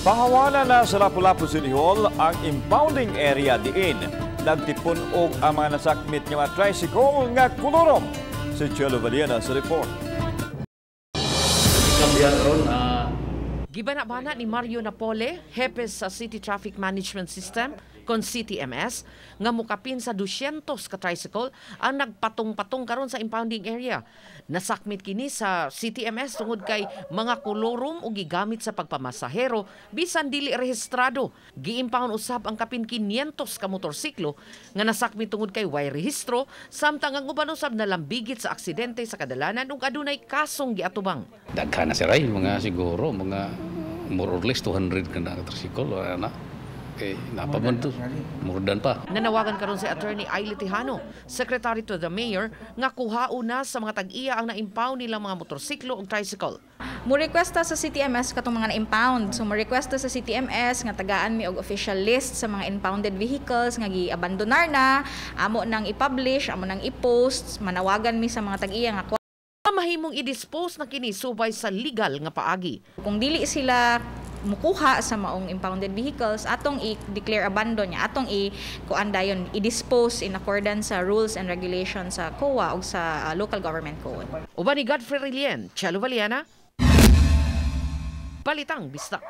Pahawana na sa Lapu-Lapu City Hall ang impounding area diin. Nagtipon og ang mga nasakmit nga mga tricycle nga kolorom. Si Chelo Valiana sa report. Kambiyan ron, ah, Gibana-bana ni Mario Napole, hepe sa City Traffic Management System, kon CTMS, nga mukapin sa 200 ka tricycle ang nagpatong-patong karon sa impounding area. Nasakmit kini sa CTMS tungod kay mga kolorom o gigamit sa pagpamasahero bisan dili rehistrado. Gi-impound usab ang kapin 500 ka motorsiklo nga nasakmit tungod kay way rehistro samtang ang uban usab nalambigit sa aksidente sa kadalanan ug adunay kasong giatubang. daghan na si Ray, mga siguro, mga more or less 200 ka na tricycle, na. Eh, napaman to, more than pa. Nanawagan karon si Attorney Ailey Tejano, Secretary to the Mayor, nga kuhao na sa mga tag-iya ang na-impound nilang mga motorsiklo ug tricycle. mo requesta sa CTMS katong mga na-impound. So mo requesta sa CTMS nga tagaan mi og official list sa mga impounded vehicles nga gi-abandonar na, amo nang i-publish, amo nang i-post, manawagan mi sa mga tag-iya nga Mahimong i-dispose na kini subay sa legal nga paagi. kung dili sila mukuha sa maong impounded vehicles atong i-declare abandon niya atong i kuan dayon i-dispose in accordance sa rules and regulations sa COA o sa uh, local government code Uban ni Godfrey Rilien, Chelo Valiana, Balitang Bista.